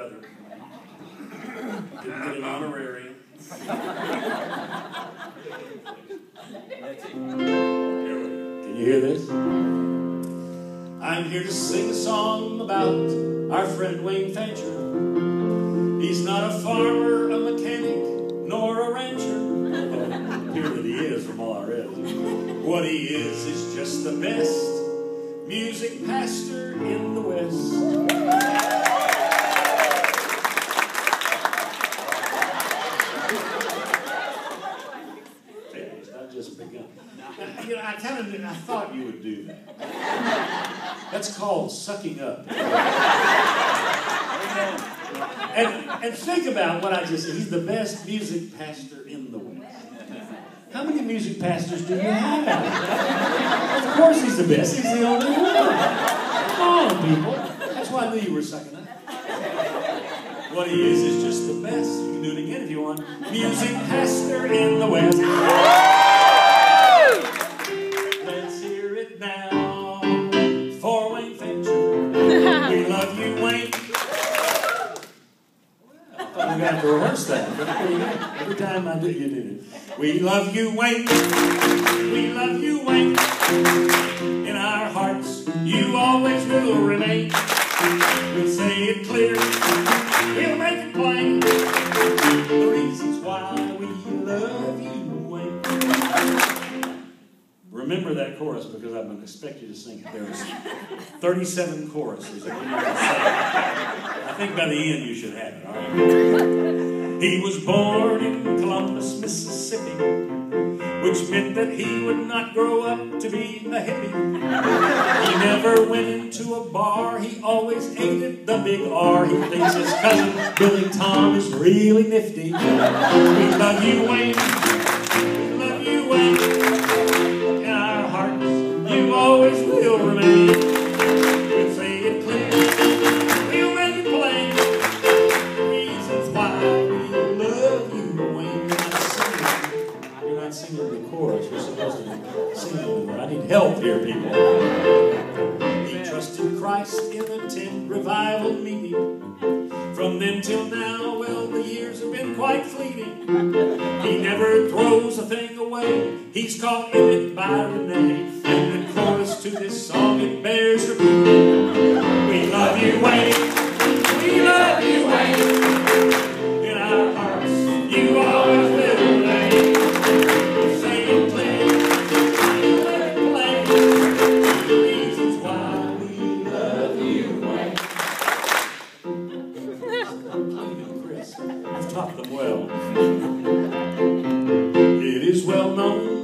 weather. Didn't get an honorarium. Can you hear this? I'm here to sing a song about our friend Wayne Fancher. He's not a farmer, a mechanic, nor a rancher. Oh, here that he is from all I read. What he is is just the best music pastor in the West. Hey, it's not just begun. You know, I kind of, I thought you would do that. That's called sucking up. And, and think about what I just said. He's the best music pastor in the West. How many music pastors do you have? Of course he's the best. He's the only one. Come on, people. That's why I knew you were sucking up. What he is is just the best. You can do it again if you want. Music pastor in the West. Every time I do, you do it. We love you, Wayne. We love you, Wayne. In our hearts, you always will remain. We'll say it clear. Chorus because I'm going to expect you to sing it. There's 37 choruses. I think by the end you should have it, right? He was born in Columbus, Mississippi, which meant that he would not grow up to be a hippie. He never went into a bar, he always ate at the big R. He thinks his cousin Billy Tom is really nifty. You, Wayne. Always will remain. We'll say it clear, we'll make it plain. Reasons why we love you, Wayne. You're not singing. You're not singing the chorus. You're supposed to singing the I need help here, people. He trusted Christ in the tent revival meeting. From then till now, well, the years have been quite fleeting. He never throws a thing away. He's called in it by Renee. And the to this song, it bears repeating. We love you, Wayne. We love you, Wayne. In our hearts, you always will remain. Say play. Reasons why we love you, Wayne. You've taught them well. It is well known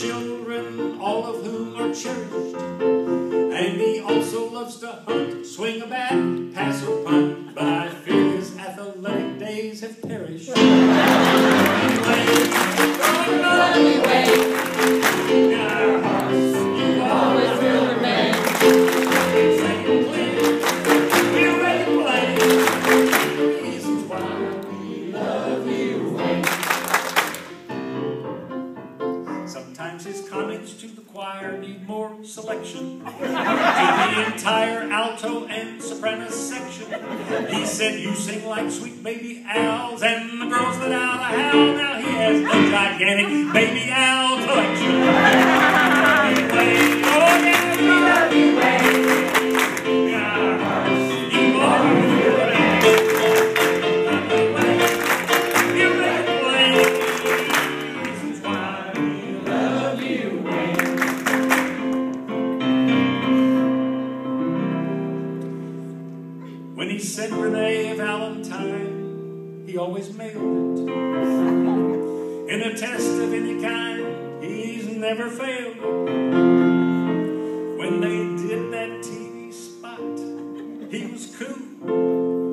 children, all of whom are cherished. And he also loves to hunt, swing a bat, pass or punt. But I fear his athletic days have perished. His comments to the choir need more selection. To the entire alto and soprano section. He said, You sing like sweet baby owls, and the girls out a howl. Now he has a gigantic baby owl collection. Always mailed it. In a test of any kind, he's never failed. When they did that TV spot, he was cool,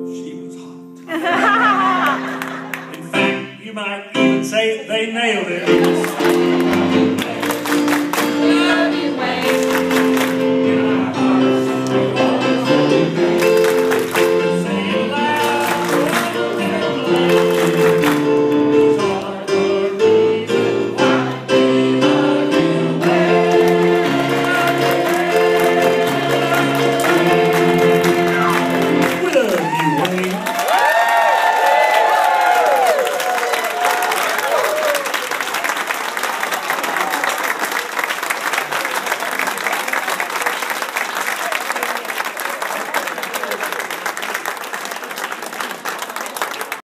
she was hot. In fact, you might even say they nailed it.